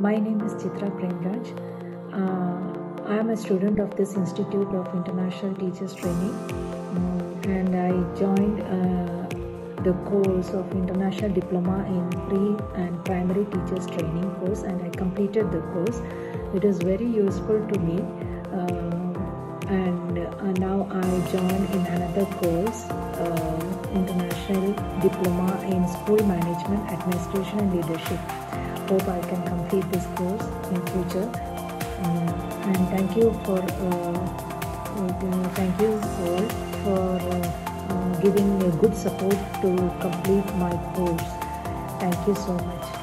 My name is Chithra Premraj. Uh, I am a student of this Institute of International Teachers Training Mm, and I joined uh, the course of International Diploma in Pre and Primary Teachers Training course and I completed the course. It is very useful to me uh, and uh, now I join in another course uh, International Diploma in School Management, Administration and Leadership. Hope I can complete this course in future. Mm, and thank you for uh, uh, thank you all for uh, uh, giving me good support to complete my course. Thank you so much.